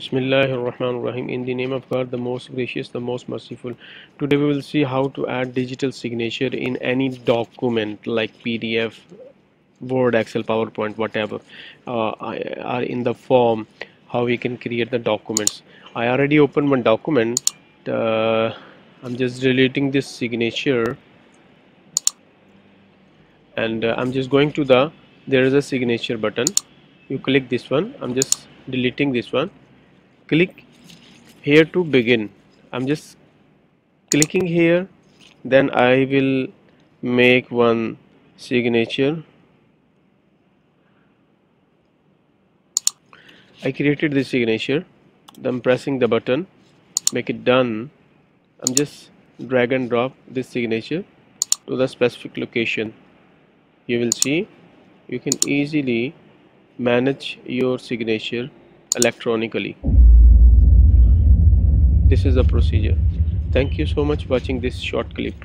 Bismillahirrahmanirrahim. In the name of God, the most gracious, the most merciful. Today we will see how to add digital signature in any document like PDF, Word, Excel, PowerPoint, whatever, uh, are in the form. How we can create the documents. I already opened one document. Uh, I'm just deleting this signature, and uh, I'm just going to the. There is a signature button. You click this one. I'm just deleting this one click here to begin. I'm just clicking here. Then I will make one signature. I created this signature. Then pressing the button. Make it done. I'm just drag and drop this signature to the specific location. You will see you can easily manage your signature electronically this is the procedure. Thank you so much for watching this short clip